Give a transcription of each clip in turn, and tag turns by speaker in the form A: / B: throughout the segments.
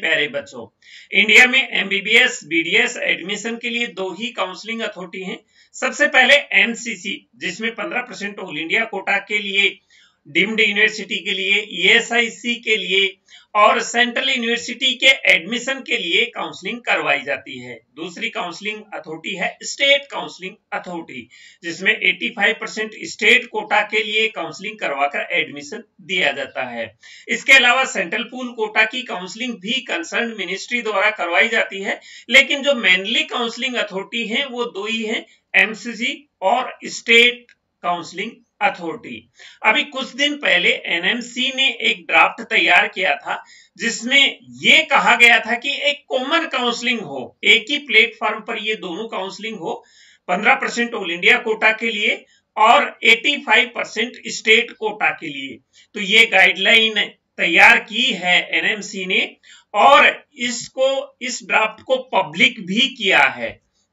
A: प्यारे बच्चों। इंडिया में एमबीबीएस बीडीएस एडमिशन के लिए दो ही काउंसलिंग अथॉरिटी हैं। सबसे पहले एनसीसी जिसमें 15 परसेंट ऑल इंडिया कोटा के लिए डीम्ड यूनिवर्सिटी के लिए ईएसआईसी के लिए और सेंट्रल यूनिवर्सिटी के एडमिशन के लिए काउंसलिंग करवाई जाती है। दूसरी काउंसलिंग अथॉरिटी है, स्टेट काउंसलिंग अथॉरिटी, जिसमें 85 परसेंट स्टेट कोटा के लिए काउंसलिंग करवाकर एडमिशन दिया जाता है। इसके अलावा सेंट्रल पूल कोटा की काउंसलिंग भी कंसर्न मिनिस्ट्री द्वारा करवाई जाती है, लेकिन जो मेनली काउंसलिंग अथॉरिटी है, वो दो ही है एमसीसी और स्टेट काउंसलिंग अथॉरिटी। अभी कुछ दिन पहले एनएमसी ने एक ड्राफ्ट तैयार किया था, जिसमें यह कहा गया था कि एक कॉमन काउंसलिंग हो, एक ही प्लेटफॉर्म पर ये दोनों काउंसलिंग हो 15 परसेंट ऑल इंडिया कोटा के लिए और 85 परसेंट स्टेट कोटा के लिए। तो ये गाइडलाइन तैयार की है एनएमसी ने और इसको, इस ड्राफ्ट को पब्लिक भी किया है।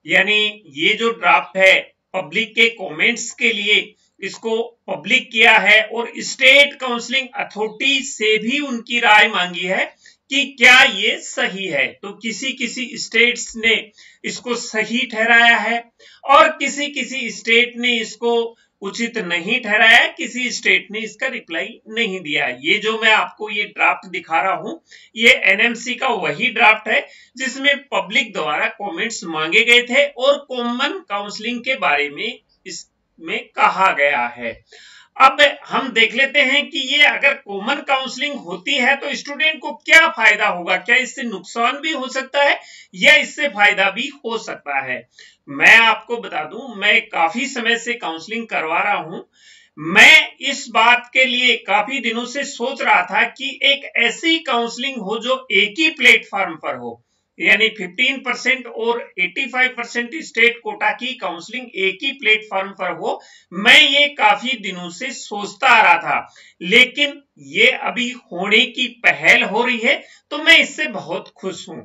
A: यानी ये जो ड्राफ्ट है पब्लिक के कमेंट्स के लिए इसको पब्लिक किया है और स्टेट काउंसलिंग अथॉरिटी से भी उनकी राय मांगी है कि क्या ये सही है। तो किसी किसी स्टेट्स ने इसको सही ठहराया है और किसी किसी स्टेट ने इसको उचित नहीं ठहराया, किसी स्टेट ने इसका रिप्लाई नहीं दिया। ये जो मैं आपको ये ड्राफ्ट दिखा रहा हूँ, ये एनएमसी का वही ड्राफ्ट है जिसमें पब्लिक द्वारा कमेंट्स मांगे गए थे और कॉमन काउंसलिंग के बारे में इस में कहा गया है। अब हम देख लेते हैं कि ये अगर कॉमन काउंसलिंग होती है तो स्टूडेंट को क्या फ़ायदा होगा? क्या इससे नुकसान भी हो सकता है या इससे फ़ायदा भी हो सकता है? मैं आपको बता दूँ, मैं काफ़ी समय से काउंसलिंग करवा रहा हूँ। मैं इस बात के लिए काफ़ी दिनों से सोच रहा था कि एक ऐसी काउंसलिंग हो जो एक ही प्लेटफॉर्म पर हो। यानी 15 परसेंट और 85 परसेंट स्टेट कोटा की काउंसलिंग एक ही प्लेटफॉर्म पर हो, मैं ये काफ़ी दिनों से सोचता आ रहा था। लेकिन ये अभी होने की पहल हो रही है तो मैं इससे बहुत खुश हूँ।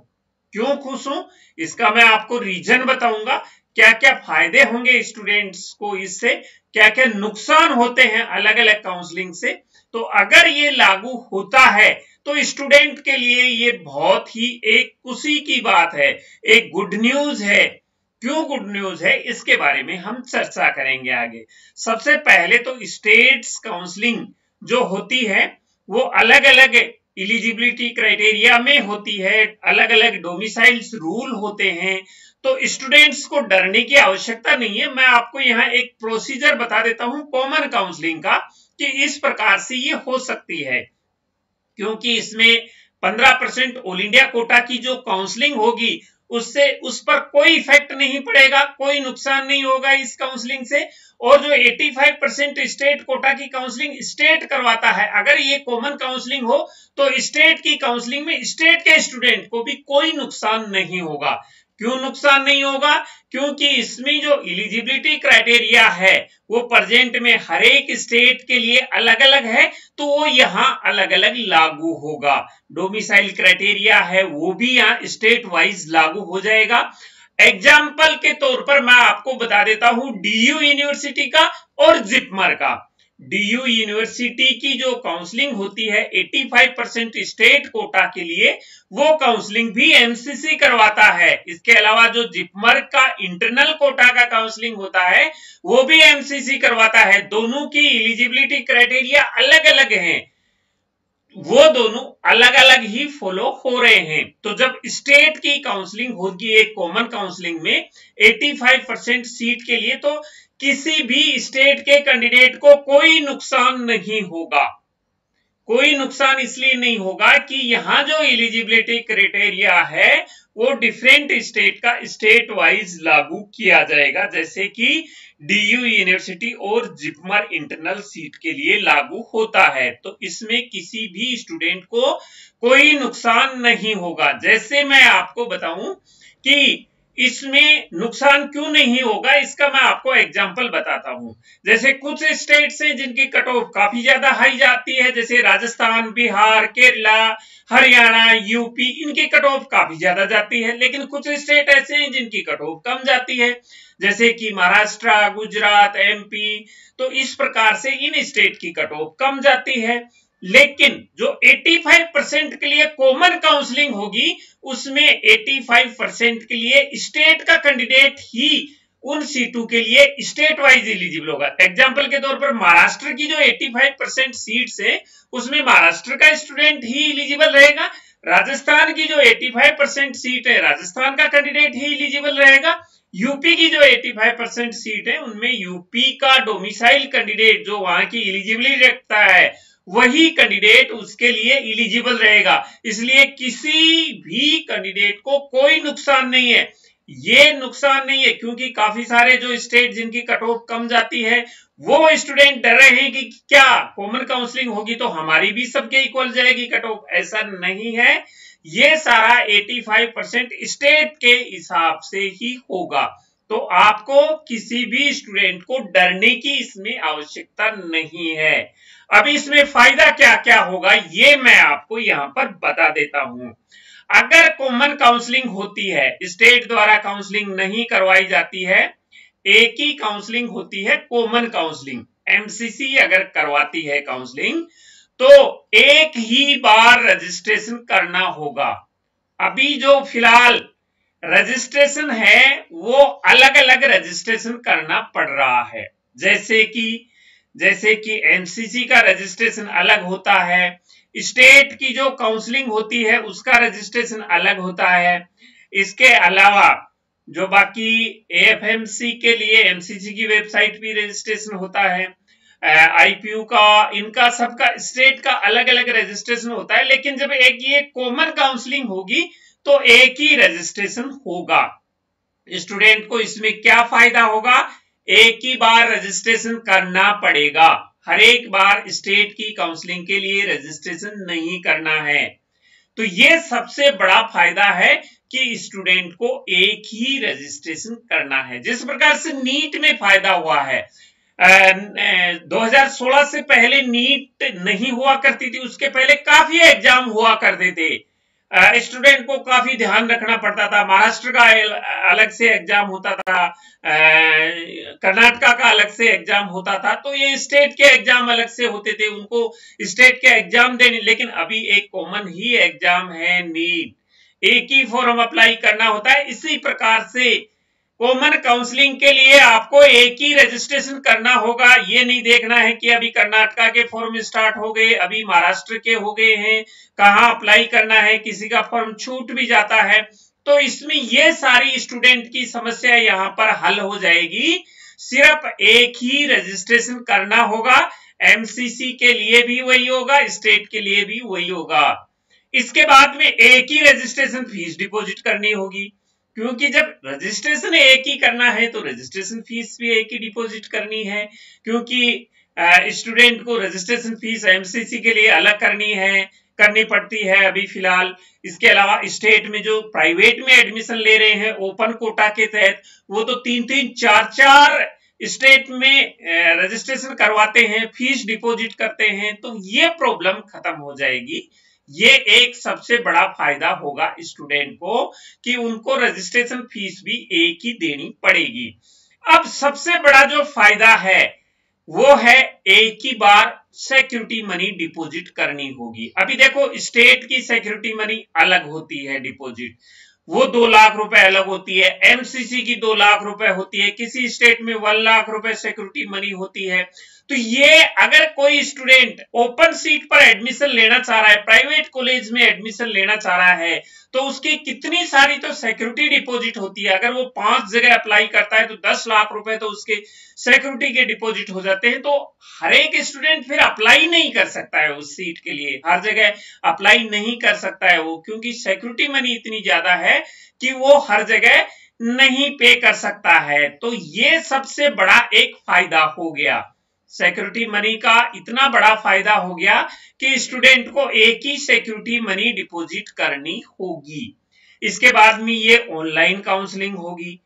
A: क्यों खुश हूँ? इसका मैं आपको रीजन बताऊँगा। क्या क्या फ़ायदे होंगे स्टूडेंट्स को इससे? क्या क्या नुकसान होते हैं अलग अलग काउंसलिंग से? तो अगर ये लागू होता है तो स्टूडेंट के लिए ये बहुत ही एक खुशी की बात है, एक गुड न्यूज़ है। क्यों गुड न्यूज़ है, इसके बारे में हम चर्चा करेंगे आगे। सबसे पहले तो स्टेट्स काउंसलिंग जो होती है, वो अलग अलग इलिजिबिलिटी क्राइटेरिया में होती है अलग अलग डोमिसाइल्स रूल होते हैं। तो स्टूडेंट्स को डरने की आवश्यकता नहीं है, मैं आपको यहाँ एक प्रोसीजर बता देता हूँ कॉमन काउंसलिंग का। कि इस प्रकार से ये हो सकती है। क्योंकि इसमें 15 परसेंट ऑल इंडिया कोटा की जो काउंसलिंग होगी, उससे, उस पर कोई इफ़ेक्ट नहीं पड़ेगा, कोई नुकसान नहीं होगा इस काउंसलिंग से। और जो 85 परसेंट स्टेट कोटा की काउंसलिंग स्टेट करवाता है, अगर ये कॉमन काउंसलिंग हो तो स्टेट की काउंसलिंग में स्टेट के स्टूडेंट को भी कोई नुकसान नहीं होगा। क्यों नुकसान नहीं होगा? क्योंकि इसमें जो इलिजिबिलिटी क्राइटेरिया है, वो प्रेजेंट में हर एक स्टेट के लिए अलग अलग है तो वो यहाँ अलग अलग लागू होगा। डोमिसाइल क्राइटेरिया है, वो भी यहाँ स्टेट वाइज लागू हो जाएगा। एग्ज़ाम्पल के तौर पर मैं आपको बता देता हूँ डीयू यूनिवर्सिटी का और जिपमर का। डीयू यूनिवर्सिटी की जो काउंसलिंग होती है 85 परसेंट स्टेट कोटा के लिए, वो काउंसलिंग भी एमसीसी करवाता है। इसके अलावा जो जिपमर का इंटरनल कोटा का काउंसलिंग होता है, वो भी एमसीसी करवाता है। दोनों की इलिजिबिलिटी क्राइटेरिया अलग अलग हैं। वो दोनों अलग अलग ही फॉलो हो रहे हैं। तो जब स्टेट की काउंसलिंग होगी, एक कॉमन काउंसलिंग में 85 परसेंट सीट के लिए तो किसी भी स्टेट के कैंडिडेट को कोई नुकसान नहीं होगा। कोई नुकसान इसलिए नहीं होगा कि यहाँ जो एलिजिबिलिटी क्राइटेरिया है, वो डिफरेंट स्टेट का स्टेट वाइज लागू किया जाएगा। जैसे कि डीयू यूनिवर्सिटी और जिपमर इंटरनल सीट के लिए लागू होता है। तो इसमें किसी भी स्टूडेंट को कोई नुकसान नहीं होगा। जैसे मैं आपको बताऊँ कि इसमें नुकसान क्यों नहीं होगा, इसका मैं आपको एग्ज़ाम्पल बताता हूँ। जैसे कुछ स्टेट्स हैं जिनकी कट ऑफ़ काफ़ी ज़्यादा हाई जाती है, जैसे राजस्थान, बिहार, केरला, हरियाणा यूपी इनकी कट ऑफ़ काफ़ी ज़्यादा जाती है। लेकिन कुछ स्टेट ऐसे हैं जिनकी कट ऑफ़ कम जाती है, जैसे कि महाराष्ट्र, गुजरात एमपी तो इस प्रकार से इन स्टेट की कट ऑफ़ कम जाती है। लेकिन जो 85 परसेंट के लिए कॉमन काउंसलिंग होगी, उसमें 85 परसेंट के लिए स्टेट का कैंडिडेट ही उन सीटों के लिए स्टेट वाइज एलिजिबल होगा। एग्ज़ाम्पल के तौर पर महाराष्ट्र की जो 85 परसेंट सीट है, उसमें महाराष्ट्र का स्टूडेंट ही इलिजिबल रहेगा, राजस्थान की जो 85 परसेंट सीट है, राजस्थान का कैंडिडेट ही इलिजिबल रहेगा यूपी की जो 85 परसेंट सीट है, उनमें यूपी का डोमिसाइल कैंडिडेट जो वहाँ की इलिजिबिलिटी रखता है वही कैंडिडेट उसके लिए इलिजिबल रहेगा। इसलिए किसी भी कैंडिडेट को कोई नुकसान नहीं है। ये नुकसान नहीं है क्योंकि काफ़ी सारे जो स्टेट जिनकी कट ऑफ़ कम जाती है, वो स्टूडेंट डर रहे हैं कि क्या कॉमन काउंसलिंग होगी तो हमारी भी सबके इक्वल जाएगी कट ऑफ़ ऐसा नहीं है। ये सारा 85 परसेंट स्टेट के हिसाब से ही होगा। तो आपको किसी भी स्टूडेंट को डरने की इसमें आवश्यकता नहीं है। अब इसमें फ़ायदा क्या क्या होगा, ये मैं आपको यहाँ पर बता देता हूँ। अगर कॉमन काउंसलिंग होती है स्टेट द्वारा काउंसलिंग नहीं करवाई जाती है, एक ही काउंसलिंग होती है कॉमन काउंसलिंग एमसीसी अगर करवाती है काउंसलिंग तो एक ही बार रजिस्ट्रेशन करना होगा। अभी जो फ़िलहाल रजिस्ट्रेशन है, वो अलग अलग रजिस्ट्रेशन करना पड़ रहा है। जैसे कि जैसे कि एमसीसी का रजिस्ट्रेशन अलग होता है, स्टेट की जो काउंसलिंग होती है, उसका रजिस्ट्रेशन अलग होता है। इसके अलावा, जो बाकी एएफएमसी के लिए एमसीसी की वेबसाइट भी रजिस्ट्रेशन होता है आईपीयू का, इनका सबका, स्टेट का अलग अलग रजिस्ट्रेशन होता है, लेकिन जब एक ये कॉमन काउंसलिंग होगी तो एक ही रजिस्ट्रेशन होगा। स्टूडेंट को इसमें क्या फ़ायदा होगा? एक ही बार रजिस्ट्रेशन करना पड़ेगा। हर एक बार स्टेट की काउंसलिंग के लिए रजिस्ट्रेशन नहीं करना है। तो ये सबसे बड़ा फ़ायदा है कि स्टूडेंट को एक ही रजिस्ट्रेशन करना है। जिस प्रकार से नीट में फ़ायदा हुआ है 2016 से पहले नीट नहीं हुआ करती थी, उसके पहले काफ़ी एग्ज़ाम हुआ करते थे। स्टूडेंट को काफ़ी ध्यान रखना पड़ता था। महाराष्ट्र का अलग से एग्ज़ाम होता था। कर्नाटका का अलग से एग्ज़ाम होता था। तो ये स्टेट के एग्ज़ाम अलग से होते थे। उनको स्टेट के एग्ज़ाम देने, लेकिन अभी एक कॉमन ही एग्ज़ाम है नीट एक ही फॉर्म अप्लाई करना होता है। इसी प्रकार से कॉमन काउंसलिंग के लिए आपको एक ही रजिस्ट्रेशन करना होगा। ये नहीं देखना है कि अभी कर्नाटका के फॉर्म स्टार्ट हो गए, अभी महाराष्ट्र के हो गए हैं, कहाँ अप्लाई करना है, किसी का फॉर्म छूट भी जाता है। तो इसमें ये सारी स्टूडेंट की समस्या यहाँ पर हल हो जाएगी। सिर्फ़ एक ही रजिस्ट्रेशन करना होगा। एमसीसी के लिए भी वही होगा स्टेट के लिए भी वही होगा। इसके बाद में एक ही रजिस्ट्रेशन फ़ीस डिपॉजिट करनी होगी। क्योंकि जब रजिस्ट्रेशन एक ही करना है तो रजिस्ट्रेशन फ़ीस भी एक ही डिपॉजिट करनी है, क्योंकि स्टूडेंट को रजिस्ट्रेशन फ़ीस एमसीसी के लिए अलग करनी है, करनी पड़ती है अभी फ़िलहाल। इसके अलावा स्टेट में जो प्राइवेट में एडमिशन ले रहे हैं, ओपन कोटा के तहत, वो तो तीन तीन चार चार स्टेट में रजिस्ट्रेशन करवाते हैं, फ़ीस डिपॉजिट करते हैं तो ये प्रॉब्लम खत्म हो जाएगी। ये एक सबसे बड़ा फ़ायदा होगा स्टूडेंट को कि उनको रजिस्ट्रेशन फ़ीस भी एक ही देनी पड़ेगी। अब सबसे बड़ा जो फ़ायदा है, वो है एक ही बार सिक्योरिटी मनी डिपॉजिट करनी होगी। अभी देखो स्टेट की सिक्योरिटी मनी अलग होती है डिपॉजिट वो दो लाख रुपए अलग होती है एमसीसी की दो लाख रुपए होती है, किसी स्टेट में वन लाख रुपए सिक्योरिटी मनी होती है। तो ये अगर कोई स्टूडेंट ओपन सीट पर एडमिशन लेना चाह रहा है, प्राइवेट कॉलेज में एडमिशन लेना चाह रहा है तो उसकी कितनी सारी तो सिक्योरिटी डिपॉजिट होती है। अगर वो पाँच जगह अप्लाई करता है तो दस लाख रुपए तो उसके सिक्योरिटी के डिपॉजिट हो जाते हैं। तो हर एक स्टूडेंट फिर अप्लाई नहीं कर सकता है उस सीट के लिए। हर जगह अप्लाई नहीं कर सकता है वो, क्योंकि सिक्योरिटी मनी इतनी ज़्यादा है कि वो हर जगह नहीं पे कर सकता है। तो ये सबसे बड़ा एक फ़ायदा हो गया। सिक्योरिटी मनी का इतना बड़ा फ़ायदा हो गया कि स्टूडेंट को एक ही सिक्योरिटी मनी डिपॉजिट करनी होगी। इसके बाद में ये ऑनलाइन काउंसलिंग होगी।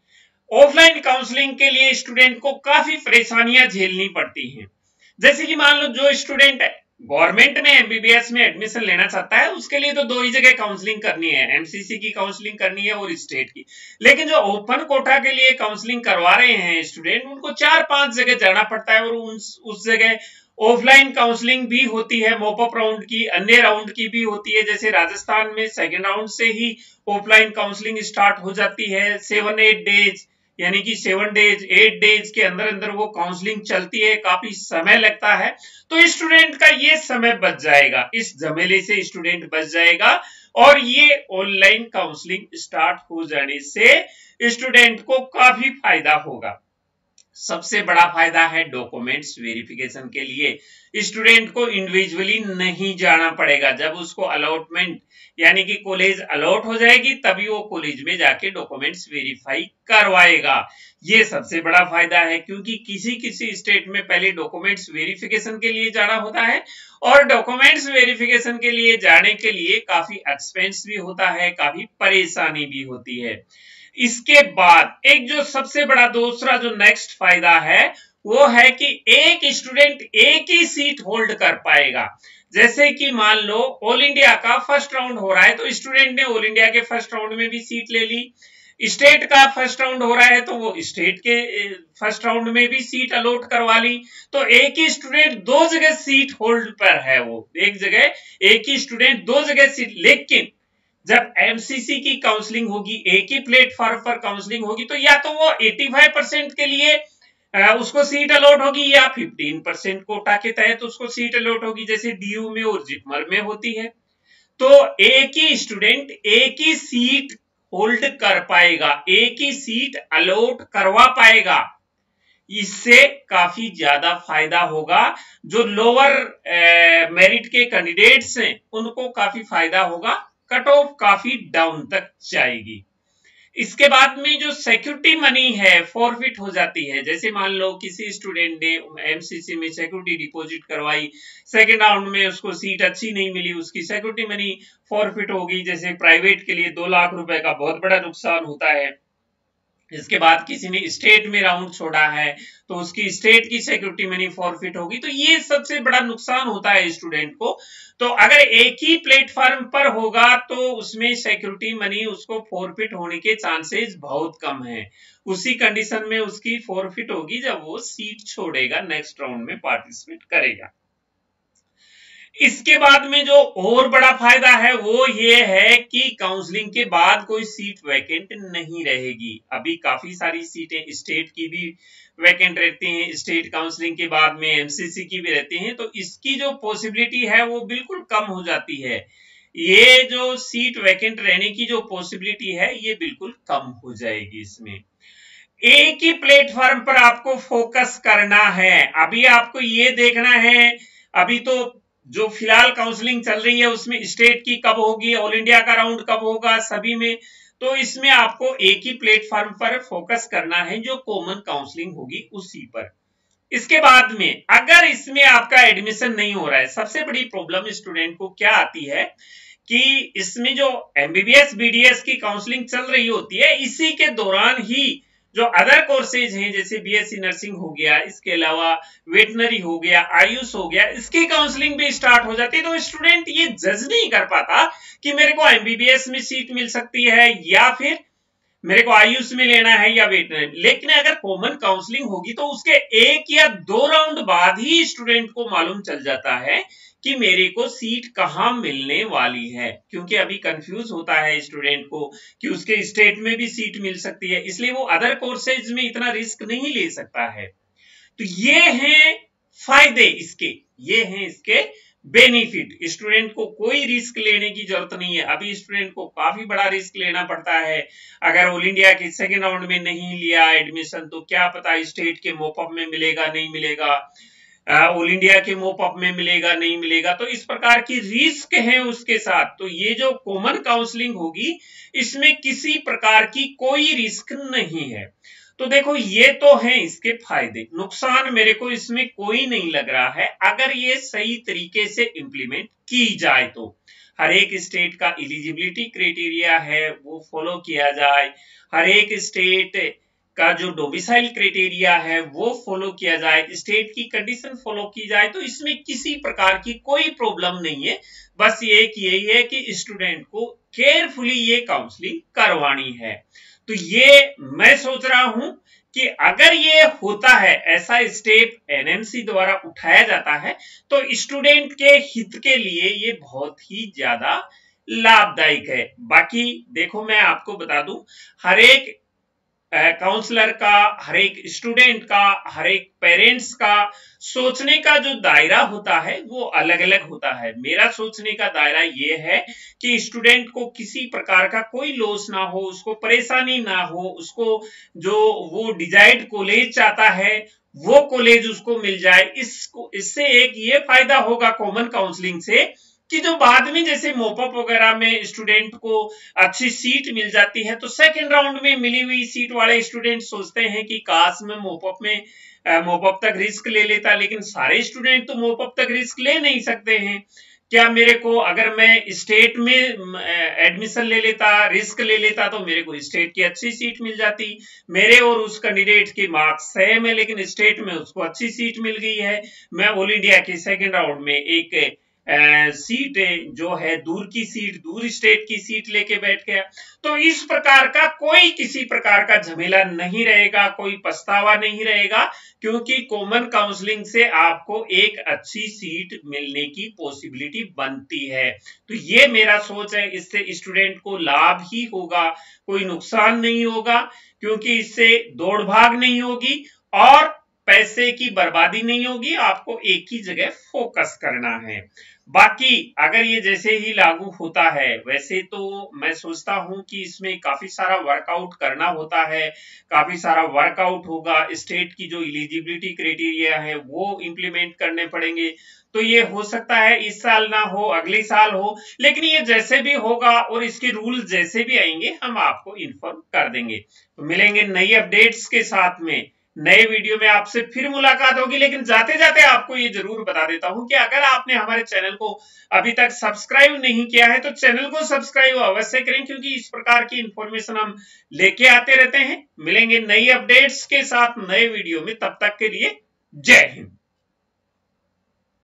A: ऑफलाइन काउंसलिंग के लिए स्टूडेंट को काफ़ी परेशानियाँ झेलनी पड़ती हैं। जैसे कि मान लो जो स्टूडेंट गवर्नमेंट में एमबीबीएस में एडमिशन लेना चाहता है उसके लिए तो दो ही जगह काउंसलिंग करनी है। एमसीसी की काउंसलिंग करनी है और स्टेट की। लेकिन जो ओपन कोटा के लिए काउंसलिंग करवा रहे हैं स्टूडेंट उनको चार पाँच जगह जाना पड़ता है और उस, उस जगह ऑफलाइन काउंसलिंग भी होती है मोपअप राउंड की अन्य राउंड की भी होती है। जैसे राजस्थान में सेकेंड राउंड से ही ऑफलाइन काउंसलिंग स्टार्ट हो जाती है सेवन एट डेज़ यानी कि सेवन डेज़, एट डेज़ के अंदर अंदर वो काउंसलिंग चलती है, काफ़ी समय लगता है। तो स्टूडेंट का ये समय बच जाएगा। इस झमेले से स्टूडेंट बच जाएगा और ये ऑनलाइन काउंसलिंग स्टार्ट हो जाने से स्टूडेंट को काफ़ी फ़ायदा होगा। सबसे बड़ा फ़ायदा है डॉक्यूमेंट्स वेरिफिकेशन के लिए। स्टूडेंट को इंडिविजुअली नहीं जाना पड़ेगा। जब उसको अलॉटमेंट यानी कि कॉलेज अलॉट हो जाएगी, तभी वो कॉलेज में जाके डॉक्यूमेंट्स वेरीफाई करवाएगा। ये सबसे बड़ा फ़ायदा है, क्योंकि किसी किसी स्टेट में पहले डॉक्यूमेंट्स वेरिफिकेशन के लिए जाना होता है, और डॉक्यूमेंट्स वेरिफिकेशन के लिए जाने के लिए काफ़ी एक्सपेंस भी होता है, काफ़ी परेशानी भी होती है। इसके बाद एक जो सबसे बड़ा दूसरा जो नेक्स्ट फ़ायदा है, वो है कि एक स्टूडेंट एक ही सीट होल्ड कर पाएगा। जैसे कि मान लो ऑल इंडिया का फ़र्स्ट राउंड हो रहा है तो स्टूडेंट ने ऑल इंडिया के फ़र्स्ट राउंड में भी सीट ले ली। स्टेट का फ़र्स्ट राउंड हो रहा है तो वो स्टेट के फ़र्स्ट राउंड में भी सीट अलॉट करवा ली। तो एक ही स्टूडेंट दो जगह सीट होल्ड पर है वो। एक जगह, एक ही स्टूडेंट दो जगह सीट लेकिन जब एमसीसी की काउंसलिंग होगी, एक ही प्लेटफॉर्म पर काउंसलिंग होगी तो या तो वो 85 परसेंट के लिए उसको सीट अलॉट होगी, या 15 परसेंट कोटा के तहत उसको सीट अलॉट होगी, जैसे डीयू में और जिपमर में होती है। तो एक ही स्टूडेंट एक ही सीट होल्ड कर पाएगा, एक ही सीट अलॉट करवा पाएगा। इससे काफ़ी ज़्यादा फ़ायदा होगा। जो लोअर मेरिट के कैंडिडेट्स हैं, उनको काफ़ी फ़ायदा होगा। कट ऑफ़ काफ़ी डाउन तक जाएगी। इसके बाद में जो सिक्योरिटी मनी है फॉरफिट हो जाती है। जैसे मान लो किसी स्टूडेंट ने एमसीसी में सिक्योरिटी डिपॉजिट करवाई सेकेंड राउंड में उसको सीट अच्छी नहीं मिली, उसकी सिक्योरिटी मनी फॉरफिट होगी जैसे प्राइवेट के लिए दो लाख रुपए का बहुत बड़ा नुकसान होता है। इसके बाद किसी ने स्टेट में राउंड छोड़ा है तो उसकी स्टेट की सिक्योरिटी मनी फॉरफिट होगी तो ये सबसे बड़ा नुकसान होता है स्टूडेंट को। तो अगर एक ही प्लेटफॉर्म पर होगा तो उसमें सिक्योरिटी मनी उसको फॉरफिट होने के चांसेस बहुत कम है। उसी कंडीशन में उसकी फॉरफिट होगी जब वो सीट छोड़ेगा नेक्स्ट राउंड में पार्टिसिपेट करेगा। इसके बाद में जो और बड़ा फ़ायदा है वो ये है कि काउंसलिंग के बाद कोई सीट वैकेंट नहीं रहेगी। अभी काफ़ी सारी सीटें स्टेट की भी वैकेंट रहती हैं स्टेट काउंसलिंग के बाद में एमसीसी की भी रहती हैं तो इसकी जो पॉसिबिलिटी है वो बिल्कुल कम हो जाती है। ये जो सीट वैकेंट रहने की जो पॉसिबिलिटी है, ये बिल्कुल कम हो जाएगी इसमें। एक ही प्लेटफॉर्म पर आपको फोकस करना है। अभी आपको ये देखना है, अभी तो जो फ़िलहाल काउंसलिंग चल रही है, उसमें स्टेट की कब होगी ऑल इंडिया का राउंड कब होगा, सभी में तो इसमें आपको एक ही प्लेटफॉर्म पर फोकस करना है जो कॉमन काउंसलिंग होगी उसी पर। इसके बाद में, अगर इसमें आपका एडमिशन नहीं हो रहा है, सबसे बड़ी प्रॉब्लम स्टूडेंट को क्या आती है कि इसमें जो एमबीबीएस बीडीएस की काउंसलिंग चल रही होती है, इसी के दौरान ही जो अदर कोर्सेज हैं, जैसे बीएससी नर्सिंग हो गया, इसके अलावा वेटनरी हो गया आयुष हो गया, इसकी काउंसलिंग भी स्टार्ट हो जाती है। तो स्टूडेंट ये जज नहीं कर पाता कि मेरे को एमबीबीएस में सीट मिल सकती है या फिर मेरे को आयुष में लेना है या वेटनरी लेकिन अगर कॉमन काउंसलिंग होगी तो उसके एक या दो राउंड बाद ही स्टूडेंट को मालूम चल जाता है कि मेरे को सीट कहाँ मिलने वाली है? क्योंकि अभी कंफ्यूज होता है स्टूडेंट को कि उसके स्टेट में भी सीट मिल सकती है। इसलिए वो अदर कोर्सेज में इतना रिस्क नहीं ले सकता है। तो ये हैं फ़ायदे इसके। ये हैं इसके बेनिफिट स्टूडेंट को कोई रिस्क लेने की ज़रूरत नहीं है। अभी स्टूडेंट को काफ़ी बड़ा रिस्क लेना पड़ता है। अगर ऑल इंडिया के सेकेंड राउंड में नहीं लिया एडमिशन तो क्या पता स्टेट के मोपअप में मिलेगा, नहीं मिलेगा। ऑल इंडिया के मोपअप में मिलेगा, नहीं मिलेगा तो इस प्रकार की रिस्क है उसके साथ। तो ये जो कॉमन काउंसलिंग होगी, इसमें किसी प्रकार की कोई रिस्क नहीं है। तो देखो, ये तो है इसके फ़ायदे। नुकसान मेरे को इसमें कोई नहीं लग रहा है। अगर ये सही तरीके से इंप्लीमेंट की जाए तो। हर एक स्टेट का इलिजिबिलिटी क्राइटेरिया है, वो फॉलो किया जाए। हर एक स्टेट का जो डोमिसाइल क्राइटेरिया है, वो फॉलो किया जाए स्टेट की कंडीशन फॉलो की जाए तो इसमें किसी प्रकार की कोई प्रॉब्लम नहीं है। बस ये कि यही है कि स्टूडेंट को केयरफुली ये काउंसलिंग करवानी है। तो ये मैं सोच रहा हूँ कि अगर ये होता है, ऐसा स्टेप एनएमसी द्वारा उठाया जाता है तो स्टूडेंट के हित के लिए ये बहुत ही ज़्यादा लाभदायक है। बाकी देखो, मैं आपको बता दूँ, हर एक काउंसलर का, हर एक स्टूडेंट का, हर एक पेरेंट्स का सोचने का जो दायरा होता है, वो अलग अलग होता है। मेरा सोचने का दायरा ये है कि स्टूडेंट को किसी प्रकार का कोई लॉस ना हो, उसको परेशानी ना हो, उसको जो वो डिजाइड कॉलेज चाहता है, वो कॉलेज उसको मिल जाए। इसको, इससे एक ये फ़ायदा होगा कॉमन काउंसलिंग से कि जो बाद में जैसे मोपअप वगैरह में स्टूडेंट को अच्छी सीट मिल जाती है तो सेकेंड राउंड में मिली हुई सीट वाले स्टूडेंट सोचते हैं कि काश में मोपअप में मोपअप तक रिस्क ले लेता, लेकिन सारे स्टूडेंट तो मोपअप तक रिस्क ले नहीं सकते हैं। क्या मेरे को अगर मैं स्टेट में एडमिशन ले लेता रिस्क ले लेता तो मेरे को स्टेट की अच्छी सीट मिल जाती। मेरे और उस कैंडिडेट के मार्क्स सेम है, लेकिन स्टेट में उसको अच्छी सीट मिल गई है। मैं ऑल इंडिया के सेकेंड राउंड में एक सीट जो है दूर की सीट, दूर स्टेट की सीट लेके बैठ गया। तो इस प्रकार का कोई किसी प्रकार का झमेला नहीं रहेगा, कोई पछतावा नहीं रहेगा, क्योंकि कॉमन काउंसलिंग से आपको एक अच्छी सीट मिलने की पॉसिबिलिटी बनती है। तो ये मेरा सोच है, इससे स्टूडेंट को लाभ ही होगा, कोई नुकसान नहीं होगा, क्योंकि इससे दौड़ भाग नहीं होगी और पैसे की बर्बादी नहीं होगी, आपको एक ही जगह फोकस करना है। बाकी, अगर ये जैसे ही लागू होता है, वैसे तो मैं सोचता हूँ कि इसमें काफ़ी सारा वर्कआउट करना होता है, काफ़ी सारा वर्कआउट होगा स्टेट की जो इलिजिबिलिटी क्राइटेरिया है, वो इंप्लीमेंट करने पड़ेंगे। तो ये हो सकता है इस साल ना हो, अगले साल हो, लेकिन ये जैसे भी होगा और इसके रूल जैसे भी आएँगे, हम आपको इन्फॉर्म कर देंगे। तो मिलेंगे नई अपडेट्स के साथ में। नए वीडियो में आपसे फिर मुलाकात होगी, लेकिन जाते जाते आपको ये ज़रूर बता देता हूँ कि अगर आपने हमारे चैनल को अभी तक सब्सक्राइब नहीं किया है तो चैनल को सब्सक्राइब अवश्य करें, क्योंकि इस प्रकार की इंफॉर्मेशन हम लेके आते रहते हैं। मिलेंगे नई अपडेट्स के साथ नए वीडियो में, तब तक के लिए जय हिंद।